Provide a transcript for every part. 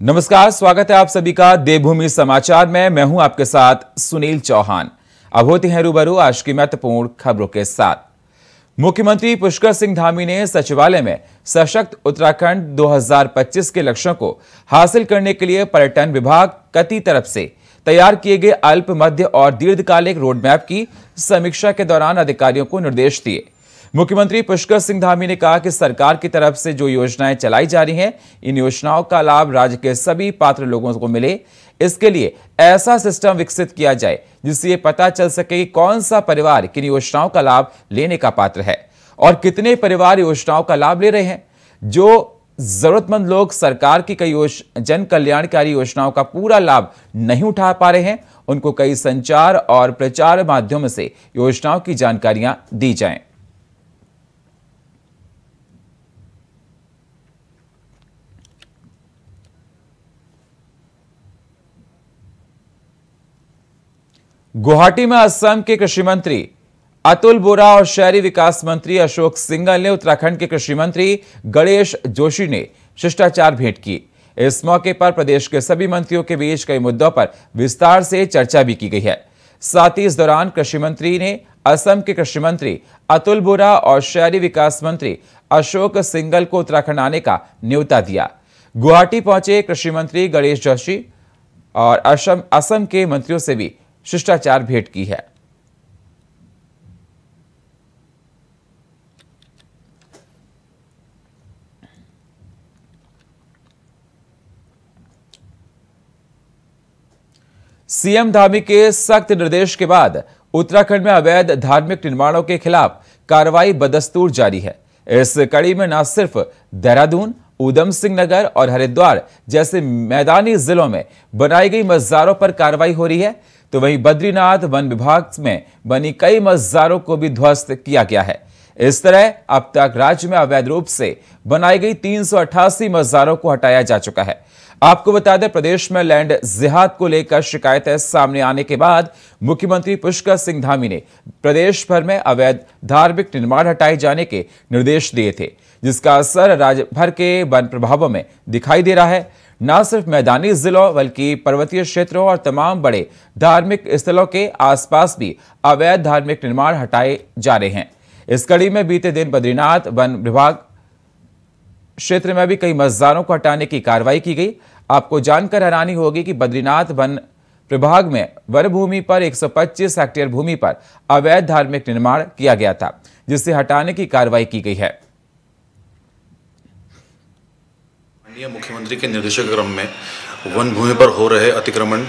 नमस्कार, स्वागत है आप सभी का देवभूमि समाचार में। मैं हूँ आपके साथ सुनील चौहान। अब होते हैं रूबरू आज की महत्वपूर्ण खबरों के साथ। मुख्यमंत्री पुष्कर सिंह धामी ने सचिवालय में सशक्त उत्तराखंड 2025 के लक्ष्यों को हासिल करने के लिए पर्यटन विभाग कति तरफ़ से तैयार किए गए अल्प मध्य और दीर्घकालिक रोडमैप की समीक्षा के दौरान अधिकारियों को निर्देश दिए। मुख्यमंत्री पुष्कर सिंह धामी ने कहा कि सरकार की तरफ़ से जो योजनाएँ चलाई जा रही हैं, इन योजनाओं का लाभ राज्य के सभी पात्र लोगों को मिले। इसके लिए ऐसा सिस्टम विकसित किया जाए, जिससे ये पता चल सके कि कौन सा परिवार किन योजनाओं का लाभ लेने का पात्र है और कितने परिवार योजनाओं का लाभ ले रहे हैं। जो जरूरतमंद लोग सरकार की कई जन कल्याणकारी योजनाओं का पूरा लाभ नहीं उठा पा रहे हैं, उनको कई संचार और प्रचार माध्यम से योजनाओं की जानकारियाँ दी जाएँ। गुवाहाटी में असम के कृषि मंत्री अतुल बोरा और शहरी विकास मंत्री अशोक सिंगल ने उत्तराखंड के कृषि मंत्री गणेश जोशी ने शिष्टाचार भेंट की। इस मौके पर प्रदेश के सभी मंत्रियों के बीच कई मुद्दों पर विस्तार से चर्चा भी की गई है। साथ ही इस दौरान कृषि मंत्री ने असम के कृषि मंत्री अतुल बोरा और शहरी विकास मंत्री अशोक सिंगल को उत्तराखंड आने का न्योता दिया। गुवाहाटी पहुँचे कृषि मंत्री गणेश जोशी और असम असम के मंत्रियों से भी शिष्टाचार भेंट की है। सीएम धामी के सख्त निर्देश के बाद उत्तराखंड में अवैध धार्मिक निर्माणों के खिलाफ कार्रवाई बदस्तूर जारी है। इस कड़ी में न सिर्फ़ देहरादून, उधम सिंह नगर और हरिद्वार जैसे मैदानी जिलों में बनाई गई मजारों पर कार्रवाई हो रही है तो वहीं बद्रीनाथ वन विभाग में बनी कई मजारों को भी ध्वस्त किया गया है। इस तरह अब तक राज्य में अवैध रूप से बनाई गई तीन मजारों को हटाया जा चुका है। आपको बता दें, प्रदेश में लैंड जिहाद को लेकर शिकायतें सामने आने के बाद मुख्यमंत्री पुष्कर सिंह धामी ने प्रदेश भर में अवैध धार्मिक निर्माण हटाए जाने के निर्देश दिए थे, जिसका असर राज्य भर के वन प्रभावों में दिखाई दे रहा है। न सिर्फ़ मैदानी जिलों, बल्कि पर्वतीय क्षेत्रों और तमाम बड़े धार्मिक स्थलों के आसपास भी अवैध धार्मिक निर्माण हटाए जा रहे हैं। इस कड़ी में बीते दिन बद्रीनाथ वन विभाग क्षेत्र में भी कई मजदारों को हटाने की कार्रवाई की गई। आपको जानकर हैरानी होगी कि बद्रीनाथ वन विभाग में वन भूमि पर 125 हेक्टेयर भूमि पर अवैध धार्मिक निर्माण किया गया था, जिसे हटाने की कार्रवाई की गई है। माननीय मुख्यमंत्री के निर्देशों के क्रम में वन भूमि पर हो रहे अतिक्रमण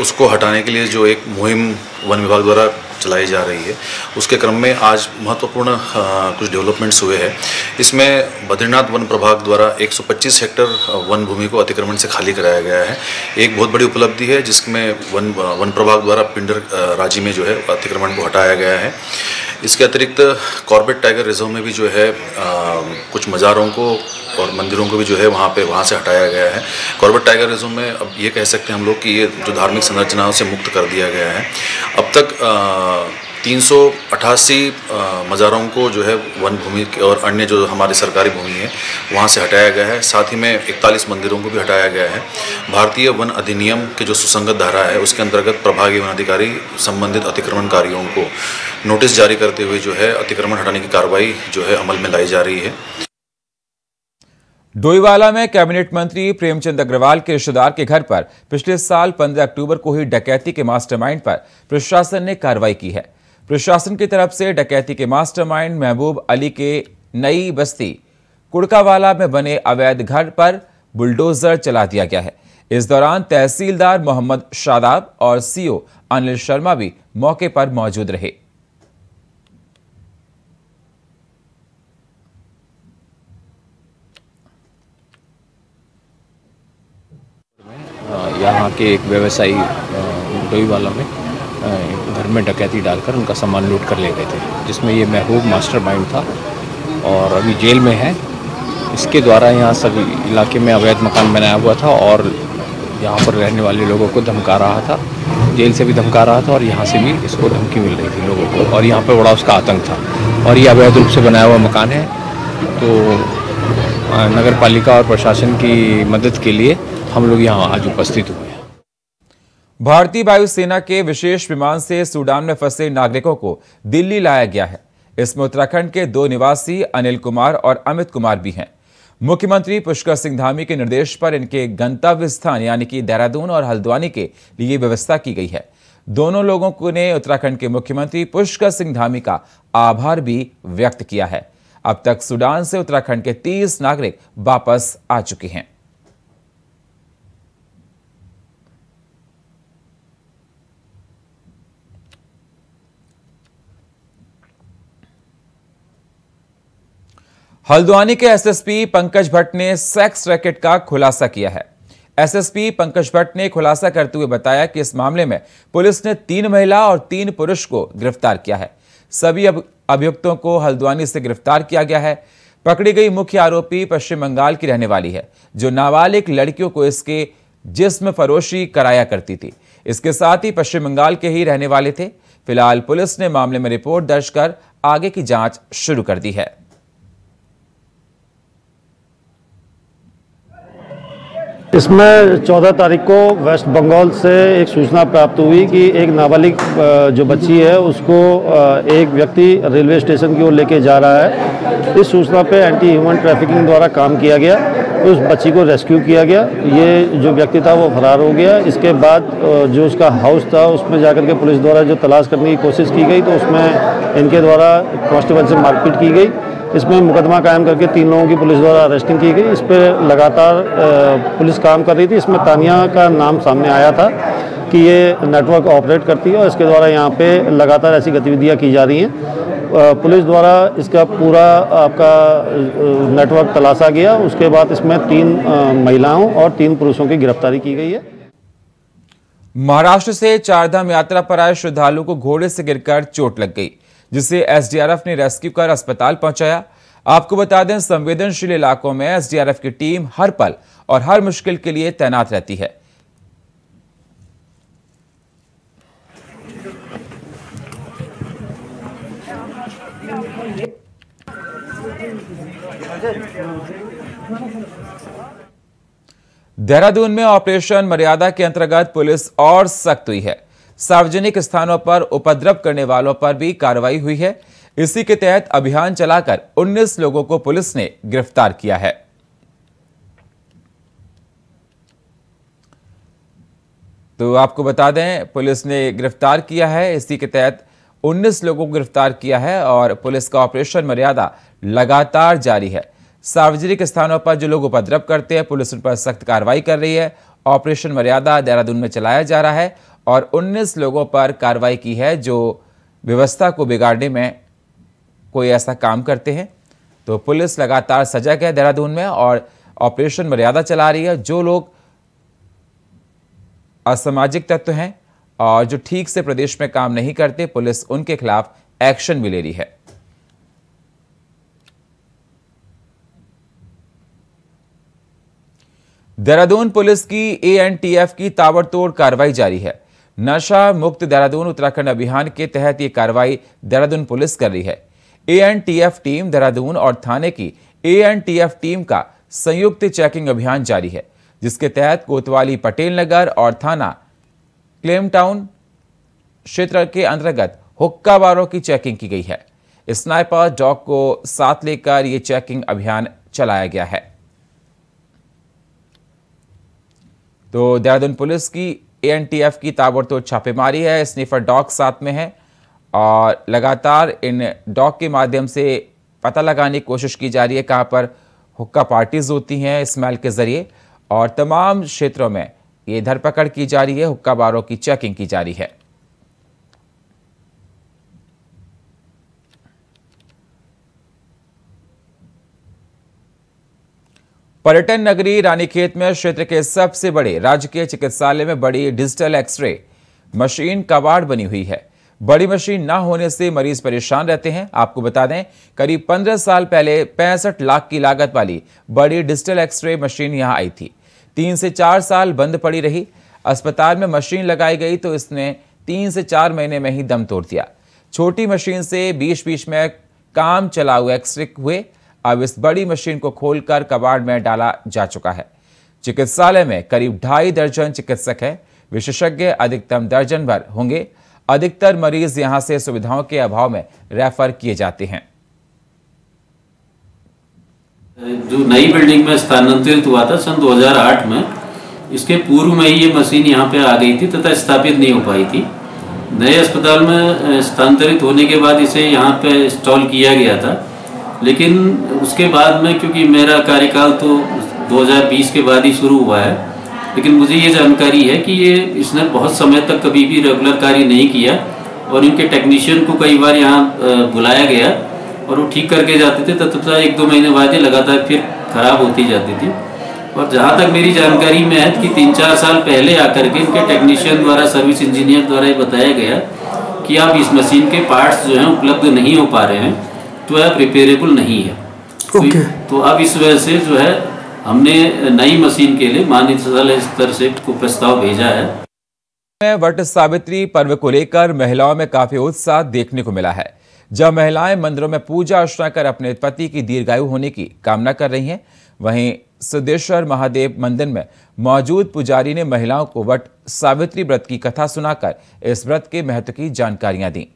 उसको हटाने के लिए जो एक मुहिम वन विभाग द्वारा चलाई जा रही है। उसके क्रम में आज महत्वपूर्ण कुछ डेवलपमेंट्स हुए हैं। इसमें बद्रीनाथ वन प्रभाग द्वारा 125 हेक्टर वन भूमि को अतिक्रमण से खाली कराया गया है। एक बहुत बड़ी उपलब्धि है जिसमें वन वन प्रभाग द्वारा पिंडर राज़ी में जो है अतिक्रमण को हटाया गया है। इसके अतिरिक्त कॉर्बेट टाइगर रिज़र्व में भी जो है आ, कुछ मज़ारों को और मंदिरों को भी जो है वहाँ पे वहाँ से हटाया गया है। कॉर्बेट टाइगर रिज़र्व में अब ये कह सकते हैं हम लोग कि ये जो धार्मिक संरचनाओं से मुक्त कर दिया गया है। अब तक तीन सौ अठासी मज़ारों को जो है वन भूमि और अन्य जो हमारी सरकारी भूमि है, वहाँ से हटाया गया है। साथ ही में इकतालीस मंदिरों को भी हटाया गया है। भारतीय वन अधिनियम के जो सुसंगत धारा है, उसके अंतर्गत प्रभागी वन अधिकारी संबंधित अतिक्रमणकारियों को नोटिस जारी करते हुए जो है अतिक्रमण हटाने की कार्रवाई जो है अमल में लाई जा रही है। डोईवाला में कैबिनेट मंत्री प्रेमचंद अग्रवाल के रिश्तेदार के घर पर पिछले साल 15 अक्टूबर को हुई डकैती के मास्टरमाइंड पर प्रशासन ने कार्रवाई की है। प्रशासन की तरफ़ से डकैती के मास्टरमाइंड महबूब अली के नई बस्ती, कुड़कावाला में बने अवैध घर पर बुलडोजर चला दिया गया है। इस दौरान तहसीलदार मोहम्मद शादाब और सीओ अनिल शर्मा भी मौके पर मौजूद रहे। यहाँ के एक व्यवसायी डोई वाला में घर में डकैती डालकर उनका सामान लूट कर ले गए थे, जिसमें ये महबूब मास्टरमाइंड था और अभी जेल में है। इसके द्वारा यहाँ सभी इलाके में अवैध मकान बनाया हुआ था और यहाँ पर रहने वाले लोगों को धमका रहा था, जेल से भी धमका रहा था और यहाँ से भी इसको धमकी मिल रही थी लोगों को। और यहाँ पर बड़ा उसका आतंक था। और ये अवैध रूप से बनाया हुआ मकान है तो नगर पालिका और प्रशासन की मदद के लिए हम लोग यहाँ आज उपस्थित हुए हैं। भारतीय वायुसेना के विशेष विमान से सूडान में फंसे नागरिकों को दिल्ली लाया गया है। इसमें उत्तराखंड के दो निवासी अनिल कुमार और अमित कुमार भी हैं। मुख्यमंत्री पुष्कर सिंह धामी के निर्देश पर इनके गंतव्य स्थान, यानी कि देहरादून और हल्द्वानी के लिए व्यवस्था की गई है। दोनों लोगों ने उत्तराखंड के मुख्यमंत्री पुष्कर सिंह धामी का आभार भी व्यक्त किया है। अब तक सूडान से उत्तराखंड के 30 नागरिक वापस आ चुके हैं। हल्द्वानी के एसएसपी पंकज भट्ट ने सेक्स रैकेट का खुलासा किया है। एसएसपी पंकज भट्ट ने खुलासा करते हुए बताया कि इस मामले में पुलिस ने तीन महिला और तीन पुरुष को गिरफ़्तार किया है। सभी अभियुक्तों को हल्द्वानी से गिरफ़्तार किया गया है। पकड़ी गई मुख्य आरोपी पश्चिम बंगाल की रहने वाली है, जो नाबालिग लड़कियों को इसके जिस्म फरोशी कराया करती थी। इसके साथ ही पश्चिम बंगाल के ही रहने वाले थे। फ़िलहाल पुलिस ने मामले में रिपोर्ट दर्ज कर आगे की जाँच शुरू कर दी है। इसमें 14 तारीख को वेस्ट बंगाल से एक सूचना प्राप्त हुई कि एक नाबालिग जो बच्ची है, उसको एक व्यक्ति रेलवे स्टेशन की ओर लेके जा रहा है। इस सूचना पे एंटी ह्यूमन ट्रैफिकिंग द्वारा काम किया गया। उस बच्ची को रेस्क्यू किया गया। ये जो व्यक्ति था, वो फरार हो गया। इसके बाद जो उसका हाउस था, उसमें जाकर के पुलिस द्वारा जो तलाश करने की कोशिश की गई तो उसमें इनके द्वारा कांस्टेबल से मारपीट की गई। इसमें मुकदमा कायम करके तीन लोगों की पुलिस द्वारा अरेस्टिंग की गई। इस पर लगातार पुलिस काम कर रही थी। इसमें तानिया का नाम सामने आया था कि ये नेटवर्क ऑपरेट करती है और इसके द्वारा यहाँ पे लगातार ऐसी गतिविधियाँ की जा रही हैं। पुलिस द्वारा इसका पूरा आपका नेटवर्क तलाशा गया। उसके बाद इसमें तीन महिलाओं और तीन पुरुषों की गिरफ्तारी की गई है। महाराष्ट्र से चारधाम यात्रा पर आए श्रद्धालु को घोड़े से गिरकर चोट लग गई। जिसे एसडीआरएफ ने रेस्क्यू कर अस्पताल पहुँचाया। आपको बता दें, संवेदनशील इलाकों में एसडीआरएफ की टीम हर पल और हर मुश्किल के लिए तैनात रहती है। देहरादून में ऑपरेशन मर्यादा के अंतर्गत पुलिस और सख्त हुई है। सार्वजनिक स्थानों पर उपद्रव करने वालों पर भी कार्रवाई हुई है। इसी के तहत अभियान चलाकर 19 लोगों को पुलिस ने गिरफ़्तार किया है। तो आपको बता दें, पुलिस ने गिरफ़्तार किया है। इसी के तहत 19 लोगों को गिरफ़्तार किया है और पुलिस का ऑपरेशन मर्यादा लगातार जारी है। सार्वजनिक स्थानों पर जो लोग उपद्रव करते हैं, पुलिस उन पर सख्त कार्रवाई कर रही है। ऑपरेशन मर्यादा देहरादून में चलाया जा रहा है और 19 लोगों पर कार्रवाई की है जो व्यवस्था को बिगाड़ने में कोई ऐसा काम करते हैं। तो पुलिस लगातार सजग है देहरादून में और ऑपरेशन मर्यादा चला रही है। जो लोग असामाजिक तत्व हैं और जो ठीक से प्रदेश में काम नहीं करते, पुलिस उनके खिलाफ एक्शन भी ले रही है। देहरादून पुलिस की एएनटीएफ की ताबड़तोड़ कार्रवाई जारी है। नशा मुक्त देहरादून उत्तराखंड अभियान के तहत ये कार्रवाई देहरादून पुलिस कर रही है। एएनटीएफ टीम देहरादून और थाने की एएनटीएफ टीम का संयुक्त चेकिंग अभियान जारी है, जिसके तहत कोतवाली पटेल नगर और थाना क्लेम टाउन क्षेत्र के अंतर्गत हुक्का बारों की चेकिंग की गई है। स्नाइपर डॉग को साथ लेकर यह चेकिंग अभियान चलाया गया है। तो देहरादून पुलिस की एएनटीएफ की ताबड़तोड़ छापेमारी है, स्नीफर डॉग साथ में है और लगातार इन डॉग के माध्यम से पता लगाने की कोशिश की जा रही है कहाँ पर हुक्का पार्टीज़ होती हैं स्मेल के ज़रिए और तमाम क्षेत्रों में ये धरपकड़ की जा रही है हुक्का बारों की चेकिंग की जा रही है। पर्यटन नगरी रानीखेत में क्षेत्र के सबसे बड़े राजकीय चिकित्सालय में बड़ी डिजिटल एक्सरे मशीन कबाड़ बनी हुई है। बड़ी मशीन ना होने से मरीज़ परेशान रहते हैं। आपको बता दें, करीब 15 साल पहले पैंसठ लाख की लागत वाली बड़ी डिजिटल एक्सरे मशीन यहाँ आई थी। तीन से चार साल बंद पड़ी रही। अस्पताल में मशीन लगाई गई तो इसने तीन से चार महीने में ही दम तोड़ दिया। छोटी मशीन से बीच बीच में काम चला हुए एक्सरे हुए। अब इस बड़ी मशीन को खोलकर कबाड़ में डाला जा चुका है। चिकित्सालय में करीब ढाई दर्जन चिकित्सक है। विशेषज्ञ अधिकतम दर्जन भर होंगे। अधिकतर मरीज़ यहाँ से सुविधाओं के अभाव में रेफर किए जाते हैं। जो नई बिल्डिंग में स्थानांतरित हुआ था सन 2008 में, इसके पूर्व में ही ये मशीन यहाँ पे आ गई थी, तथा स्थापित नहीं हो पाई थी। नए अस्पताल में स्थानांतरित होने के बाद इसे यहाँ पे इंस्टॉल किया गया था। लेकिन उसके बाद में, क्योंकि मेरा कार्यकाल तो 2020 के बाद ही शुरू हुआ है, लेकिन मुझे ये जानकारी है कि ये इसने बहुत समय तक कभी भी रेगुलर कार्य नहीं किया और इनके टेक्नीशियन को कई बार यहाँ बुलाया गया और वो ठीक करके जाते थे तथा एक दो महीने बाद ही लगातार फिर ख़राब होती जाती थी। और जहाँ तक मेरी जानकारी में है कि तीन चार साल पहले आकर के इनके टेक्नीशियन द्वारा सर्विस इंजीनियर द्वारा ये बताया गया कि आप इस मशीन के पार्ट्स जो हैं, उपलब्ध नहीं हो पा रहे हैं। तो यह रिपेयरेबल नहीं है। okay. तो, तो अब इस वजह से जो है हमने नई मशीन के लिए महानिदेशालय स्तर से को प्रस्ताव भेजा है। वट सावित्री पर्व को लेकर महिलाओं में काफ़ी उत्साह देखने को मिला है। जब महिलाएँ मंदिरों में पूजा अर्चना कर अपने पति की दीर्घायु होने की कामना कर रही हैं वहीं सिद्धेश्वर महादेव मंदिर में मौजूद पुजारी ने महिलाओं को वट सावित्री व्रत की कथा सुनाकर इस व्रत के महत्व की जानकारियाँ दी।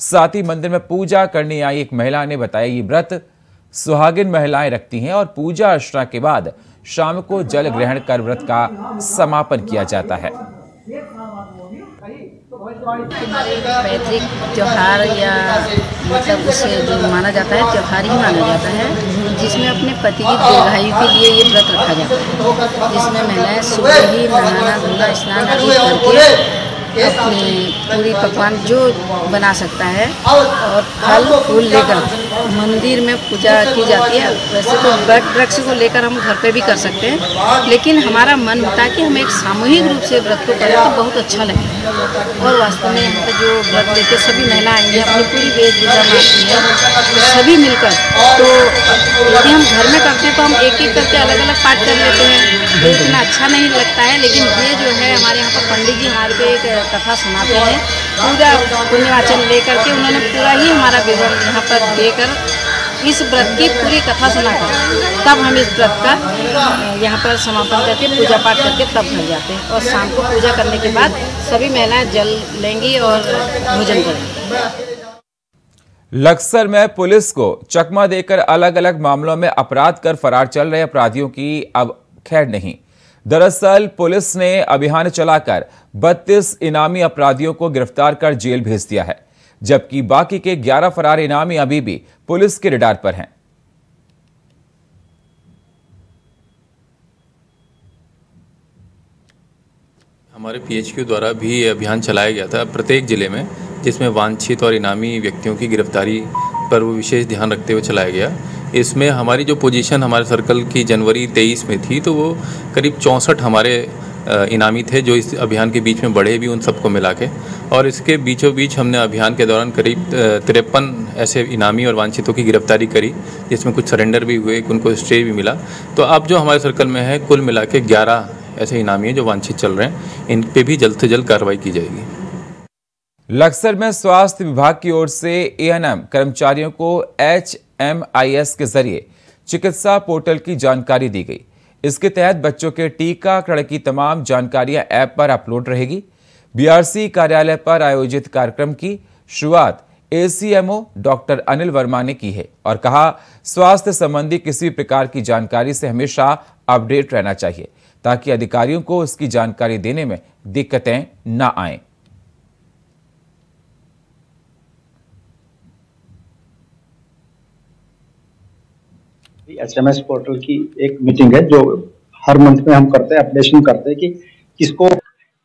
साथ ही मंदिर में पूजा करने आई एक महिला ने बताया, ये व्रत सुहागिन महिलाएँ रखती हैं और पूजा अर्चना के बाद शाम को जल ग्रहण कर व्रत का समापन किया जाता है। पैतृक त्यौहार या मतलब उसे जो माना जाता है, त्यौहार ही माना जाता है, जिसमें अपने पति की दीर्घायु के लिए ये व्रत रखा जाता है। जिसमें महिलाएँ सुबह ही नहाना, धोना, स्नान करके अपने पूरी पकवान जो बना सकता है और फल फूल लेकर। मंदिर में पूजा की जाती है। वैसे तो वट वृक्ष को लेकर हम घर पे भी कर सकते हैं। लेकिन हमारा मन होता है कि हम एक सामूहिक रूप से व्रत को करें तो बहुत अच्छा लगे। और वास्तव में यहाँ पर जो व्रत लेके सभी महिला आएँगी, अपनी पूरी वेशभूषा मारती है सभी मिलकर तो यदि हम घर में करते हैं तो हम एक एक करके अलग अलग पाठ कर लेते हैं। इतना अच्छा नहीं लगता है, लेकिन ये जो है हमारे यहाँ पर पंडित जी हमारे को एक कथा सुनाते हैं। पूरा पुण्यवाचन लेकर के उन्होंने पूरा ही हमारा विवरण यहाँ पर देकर इस व्रत की पूरी कथा सुनाकर। तब हम इस व्रत का यहाँ पर समापन करके पूजा पाठ करके तब घर जाते हैं और शाम को पूजा करने के बाद सभी महिलाएँ जल लेंगी और भोजन करेंगी। लक्सर में पुलिस को चकमा देकर अलग अलग मामलों में अपराध कर फरार चल रहे अपराधियों की अब खैर नहीं। दरअसल पुलिस ने अभियान चलाकर 32 इनामी अपराधियों को गिरफ़्तार कर जेल भेज दिया है। जबकि बाकी के 11 फरार इनामी अभी भी पुलिस के रिडार पर हैं। हमारे पीएचक्यू द्वारा भी अभियान चलाया गया था प्रत्येक ज़िले में, जिसमें वांछित और इनामी व्यक्तियों की गिरफ्तारी पर वो विशेष ध्यान रखते हुए चलाया गया। इसमें हमारी जो पोजीशन हमारे सर्कल की जनवरी तेईस में थी तो वो करीब चौंसठ हमारे इनामी थे जो इस अभियान के बीच में बढ़े भी उन सबको मिला के। और इसके बीचों बीच हमने अभियान के दौरान करीब तिरपन ऐसे इनामी और वांछितों की गिरफ्तारी करी, जिसमें कुछ सरेंडर भी हुए उनको स्टे भी मिला। तो अब जो हमारे सर्कल में है, कुल मिला के ग्यारह ऐसे इनामी हैं जो वांछित चल रहे हैं। इन पर भी जल्द से जल्द कार्रवाई की जाएगी। लक्सर में स्वास्थ्य विभाग की ओर से एएनएम कर्मचारियों को एच के ज़रिए चिकित्सा पोर्टल की जानकारी दी गई। इसके तहत बच्चों के टीकाकरण की तमाम जानकारियाँ ऐप पर अपलोड रहेगी। बीआरसी कार्यालय पर आयोजित कार्यक्रम की शुरुआत एसीएमओ डॉक्टर अनिल वर्मा ने की है और कहा, स्वास्थ्य संबंधी किसी प्रकार की जानकारी से हमेशा अपडेट रहना चाहिए, ताकि अधिकारियों को उसकी जानकारी देने में दिक्कतें न आएँ। एच एम एस पोर्टल की एक मीटिंग है, जो हर मंथ में हम करते हैं, अपडेशन करते हैं कि किसको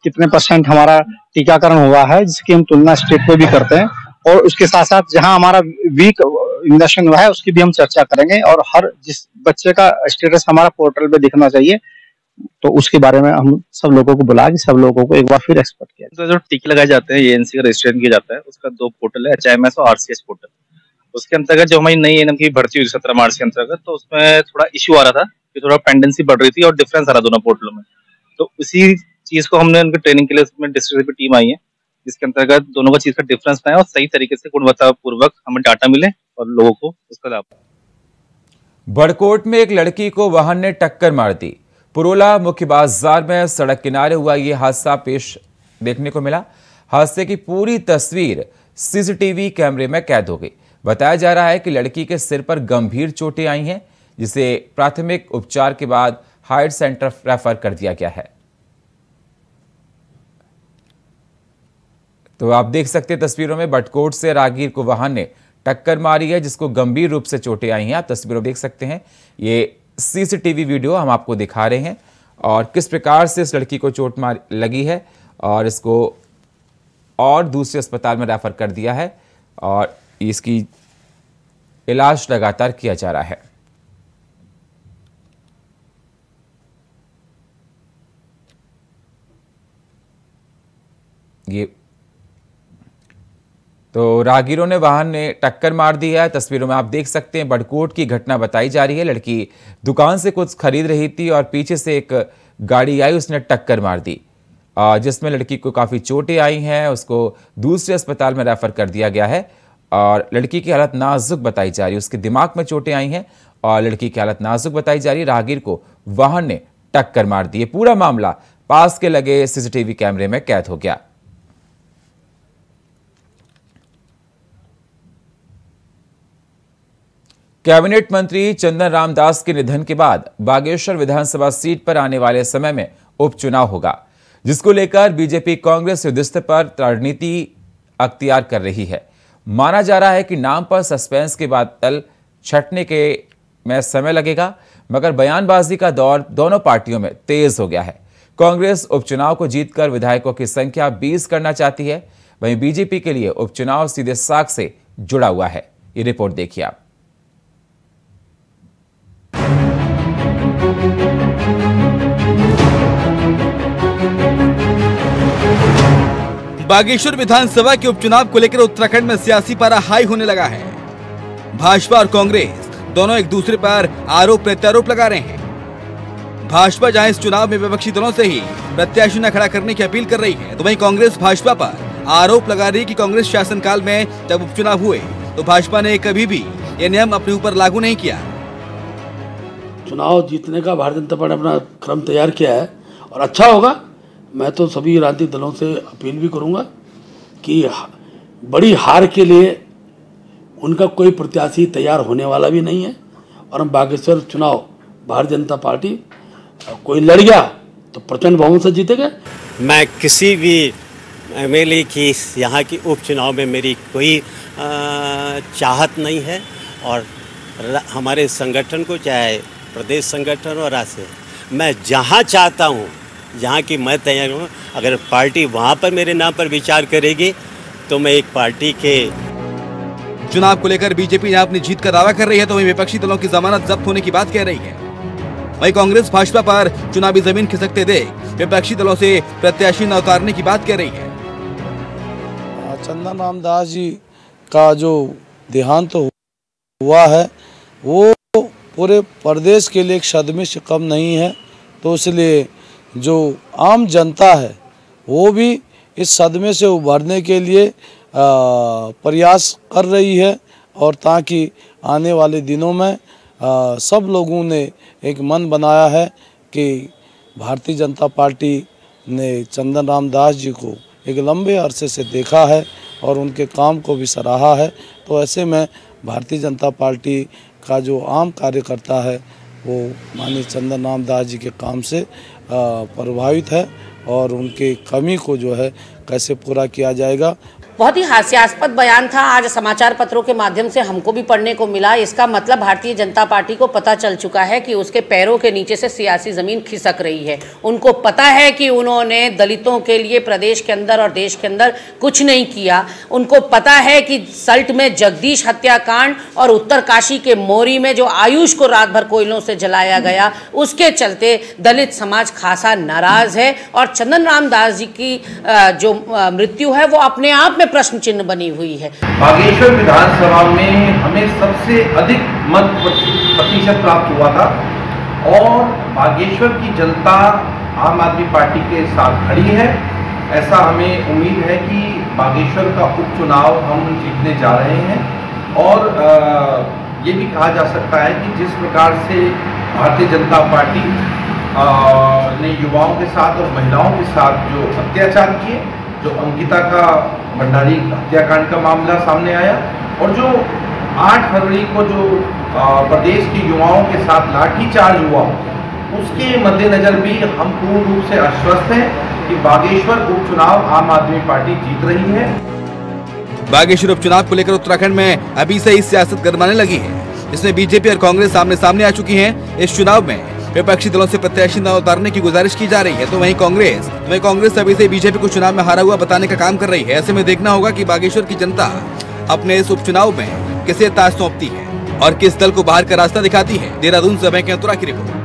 कितने परसेंट हमारा टीकाकरण हुआ है, जिसकी हम तुलना स्टेट पे भी करते हैं। और उसके साथ साथ जहाँ हमारा वीक इंजेक्शन हुआ है, उसकी भी हम चर्चा करेंगे। और हर जिस बच्चे का स्टेटस हमारा पोर्टल पे दिखना चाहिए तो उसके बारे में हम सब लोगों को बुला के सब लोगों को एक बार फिर एक्सपर्ट किया तो जो टीके लगाए जाते हैं एएनसी का रजिस्ट्रेशन किया जाता है, उसका दो पोर्टल है एच और आरसीएस पोर्टल। उसके अंतर्गत जो हमारी नई एनएम की भर्ती हुई सत्रह मार्च के अंतर्गत तो उसमें थोड़ा इश्यू आ रहा था कि थोड़ा पेंडेंसी बढ़ रही थी और डिफरेंस आ रहा दोनों पोर्टलों में। तो उसी चीज़ को हमने उनके ट्रेनिंग के लिए उसमें डिस्ट्रिक्ट की टीम आई है, जिसके अंतर्गत दोनों का चीज़ का डिफरेंस पाए और सही तरीके से गुणवत्ता पूर्वक हमें डाटा मिले और लोगों को उसका लाभ। बड़कोट में एक लड़की को वाहन ने टक्कर मार दी। पुरोला मुख्य बाज़ार में सड़क किनारे हुआ यह हादसा पेश देखने को मिला। हादसे की पूरी तस्वीर सीसीटीवी कैमरे में कैद हो गई। बताया जा रहा है कि लड़की के सिर पर गंभीर चोटें आई हैं, जिसे प्राथमिक उपचार के बाद हायर सेंटर रेफर कर दिया गया है। तो आप देख सकते हैं तस्वीरों में बटकोट से रागीर को वाहन ने टक्कर मारी है, जिसको गंभीर रूप से चोटें आई हैं। आप तस्वीरों देख सकते हैं, ये सीसीटीवी वीडियो हम आपको दिखा रहे हैं और किस प्रकार से इस लड़की को चोट मार लगी है और इसको और दूसरे अस्पताल में रेफर कर दिया है और इसकी इलाज लगातार किया जा रहा है। ये तो राहगीरों ने वाहन ने टक्कर मार दी है। तस्वीरों में आप देख सकते हैं, बड़कोट की घटना बताई जा रही है। लड़की दुकान से कुछ खरीद रही थी और पीछे से एक गाड़ी आई, उसने टक्कर मार दी। जिसमें लड़की को काफ़ी चोटें आई हैं, उसको दूसरे अस्पताल में रेफर कर दिया गया है। और लड़की की हालत नाजुक बताई जा रही है। उसके दिमाग में चोटें आई हैं और लड़की की हालत नाजुक बताई जा रही है। राहगीर को वाहन ने टक्कर मार दी पूरा मामला पास के लगे सीसीटीवी कैमरे में कैद हो गया। कैबिनेट मंत्री चंदन रामदास के निधन के बाद बागेश्वर विधानसभा सीट पर आने वाले समय में उपचुनाव होगा, जिसको लेकर बीजेपी कांग्रेस युद्ध पर रणनीति अख्तियार कर रही है। माना जा रहा है कि नाम पर सस्पेंस के बाद तल छटने के में समय लगेगा, मगर बयानबाजी का दौर दोनों पार्टियों में तेज हो गया है। कांग्रेस उपचुनाव को जीतकर विधायकों की संख्या 20 करना चाहती है। वहीं बीजेपी के लिए उपचुनाव सीधे साख से जुड़ा हुआ है। ये रिपोर्ट देखिए आप। बागेश्वर विधानसभा के उपचुनाव को लेकर उत्तराखंड में सियासी पारा हाई होने लगा है। भाजपा और कांग्रेस दोनों एक दूसरे पर आरोप प्रत्यारोप लगा रहे हैं। भाजपा जहाँ इस चुनाव में विपक्षी दलों से ही प्रत्याशी न खड़ा करने की अपील कर रही है तो वहीं कांग्रेस भाजपा पर आरोप लगा रही है कि कांग्रेस शासनकाल में जब उपचुनाव हुए तो भाजपा ने कभी भी ये नियम अपने ऊपर लागू नहीं किया। चुनाव जीतने का भारतीय जनता पार्टी अपना क्रम तैयार किया है और अच्छा होगा। मैं तो सभी राजनीतिक दलों से अपील भी करूँगा कि बड़ी हार के लिए उनका कोई प्रत्याशी तैयार होने वाला भी नहीं है और हम बागेश्वर चुनाव, भारतीय जनता पार्टी कोई लड़ गया तो प्रचंड बहुमत से जीतेगा। मैं किसी भी एम एल की यहाँ की उपचुनाव में मेरी कोई चाहत नहीं है और हमारे संगठन को, चाहे प्रदेश संगठन और राज्य मैं जहाँ चाहता हूँ जहाँ की मैं तैयार हूँ। अगर पार्टी वहाँ पर मेरे नाम पर विचार करेगी तो मैं एक पार्टी के चुनाव को लेकर बीजेपी यहाँ अपनी जीत का दावा कर रही है तो वही विपक्षी दलों की जमानत जब्त होने की बात कह रही है। वही कांग्रेस भाजपा पर चुनावी ज़मीन खिसकते देख विपक्षी दलों से प्रत्याशी न उतारने की बात कह रही है। चंदन रामदास जी का जो देहांत तो हुआ है वो पूरे प्रदेश के लिए एक सदमे से कम नहीं है तो इसलिए जो आम जनता है वो भी इस सदमे से उभरने के लिए प्रयास कर रही है और ताकि आने वाले दिनों में आ, सब लोगों ने एक मन बनाया है कि भारतीय जनता पार्टी ने चंदन रामदास जी को एक लंबे अरसे से देखा है और उनके काम को भी सराहा है। तो ऐसे में भारतीय जनता पार्टी का जो आम कार्यकर्ता है वो माननीय चंदन रामदास जी के काम से प्रभावित है और उनकी कमी को जो है कैसे पूरा किया जाएगा बहुत ही हास्यास्पद बयान था। आज समाचार पत्रों के माध्यम से हमको भी पढ़ने को मिला। इसका मतलब भारतीय जनता पार्टी को पता चल चुका है कि उसके पैरों के नीचे से सियासी ज़मीन खिसक रही है। उनको पता है कि उन्होंने दलितों के लिए प्रदेश के अंदर और देश के अंदर कुछ नहीं किया। उनको पता है कि सल्ट में जगदीश हत्याकांड और उत्तरकाशी के मोरी में जो आयुष को रात भर कोयलों से जलाया गया, उसके चलते दलित समाज खासा नाराज़ है और चंदन राम दास जी की जो मृत्यु है, वो अपने आप में प्रश्न चिन्ह बनी हुई है। बागेश्वर विधानसभा में हमें सबसे अधिक मत प्रतिशत प्राप्त हुआ था और बागेश्वर की जनता आम आदमी पार्टी के साथ खड़ी है। ऐसा हमें उम्मीद है कि बागेश्वर का उपचुनाव हम जीतने जा रहे हैं और ये भी कहा जा सकता है कि जिस प्रकार से भारतीय जनता पार्टी ने युवाओं के साथ और महिलाओं के साथ जो अत्याचार किए जो अंकिता का भंडारी हत्याकांड का मामला सामने आया और जो 8 फरवरी को जो प्रदेश के युवाओं के साथ लाठीचार्ज हुआ, उसके मद्देनजर भी हम पूर्ण रूप से आश्वस्त हैं कि बागेश्वर उपचुनाव आम आदमी पार्टी जीत रही है। बागेश्वर उपचुनाव को लेकर उत्तराखंड में अभी से ही सियासत गरमाने लगी है। इसमें बीजेपी और कांग्रेस सामने सामने आ चुकी हैं। इस चुनाव में विपक्षी दलों से प्रत्याशी न उतारने की गुजारिश की जा रही है तो वहीं कांग्रेस। वहीं कांग्रेस अभी से बीजेपी को चुनाव में हारा हुआ बताने का काम कर रही है। ऐसे में देखना होगा कि बागेश्वर की जनता अपने इस उपचुनाव में किसे ताज सौंपती है और किस दल को बाहर का रास्ता दिखाती है। देहरादून से अभय के की रिपोर्ट।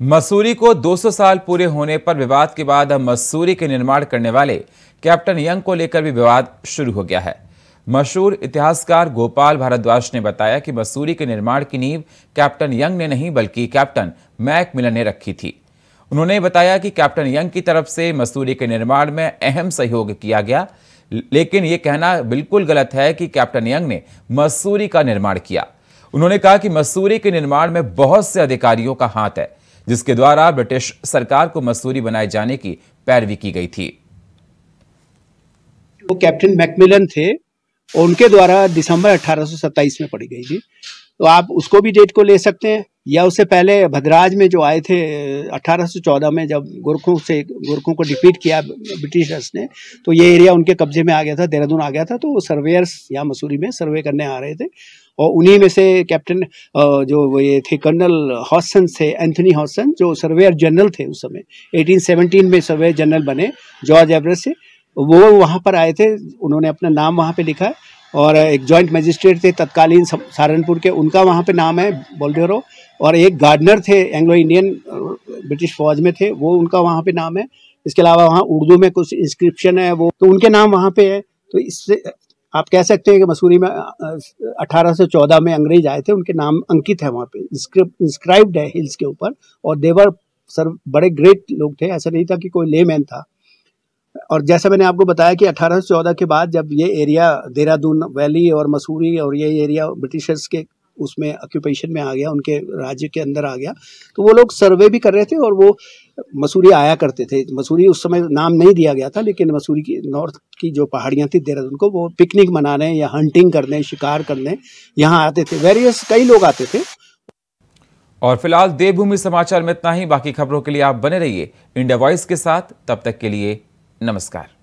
मसूरी को 200 साल पूरे होने पर विवाद के बाद अब मसूरी के निर्माण करने वाले कैप्टन यंग को लेकर भी विवाद शुरू हो गया है। मशहूर इतिहासकार गोपाल भारद्वाज ने बताया कि मसूरी के निर्माण की नींव कैप्टन यंग ने नहीं, बल्कि कैप्टन मैक मिलन ने रखी थी। उन्होंने बताया कि कैप्टन यंग की तरफ़ से मसूरी के निर्माण में अहम सहयोग किया गया, लेकिन यह कहना बिल्कुल गलत है कि कैप्टन यंग ने मसूरी का निर्माण किया। उन्होंने कहा कि मसूरी के निर्माण में बहुत से अधिकारियों का हाथ है, जिसके द्वारा ब्रिटिश सरकार को मसूरी बनाए जाने की पैरवी की गई थी। वो कैप्टन मैकमिलन थे उनके द्वारा दिसंबर 1827 में पड़ी गई थी। तो आप उसको भी डेट को ले सकते हैं, या उससे पहले भद्राज में जो आए थे 1814 में जब गोरखों से, गोरखों को डिफीट किया ब्रिटिशर्स ने तो ये एरिया उनके कब्जे में आ गया था, देहरादून आ गया था तो वो सर्वेयर्स यहाँ मसूरी में सर्वे करने आ रहे थे। और उन्हीं में से कैप्टन जो ये थे कर्नल हॉसन थे एंथनी हॉसन जो सर्वेयर जनरल थे उस समय। 1817 में सर्वेयर जनरल बने जॉर्ज एवरेस्ट से। वो वहाँ पर आए थे, उन्होंने अपना नाम वहाँ पे लिखा और एक जॉइंट मजिस्ट्रेट थे तत्कालीन सहारनपुर के, उनका वहाँ पे नाम है बोल्डेरो और एक गार्डनर थे एंग्लो इंडियन ब्रिटिश फौज में थे, वो उनका वहाँ पे नाम है। इसके अलावा वहाँ उर्दू में कुछ इंस्क्रिप्शन है, वो तो उनके नाम वहाँ पे है। तो इससे, आप कह सकते हैं कि मसूरी में 1814 में अंग्रेज़ आए थे, उनके नाम अंकित है वहाँ पे। इंस्क्राइब्ड है हिल्स के ऊपर और देवर सर, बड़े ग्रेट लोग थे, ऐसा नहीं था कि कोई लेमैन था। और जैसा मैंने आपको बताया कि 1814 के बाद जब ये एरिया देहरादून वैली और मसूरी और ये एरिया ब्रिटिशर्स के उसमें ऑक्यूपेशन में आ गया, उनके राज्य के अंदर आ गया तो वो लोग सर्वे भी कर रहे थे और वो मसूरी आया करते थे। मसूरी उस समय नाम नहीं दिया गया था, लेकिन मसूरी की नॉर्थ की जो पहाड़ियाँ थी देहरादून को, वो पिकनिक मनाने या हंटिंग करने, शिकार करने यहाँ आते थे। वेरियस कई लोग आते थे। और फ़िलहाल देवभूमि समाचार में इतना ही। बाकी खबरों के लिए आप बने रहिए इंडिया वॉइस के साथ। तब तक के लिए नमस्कार।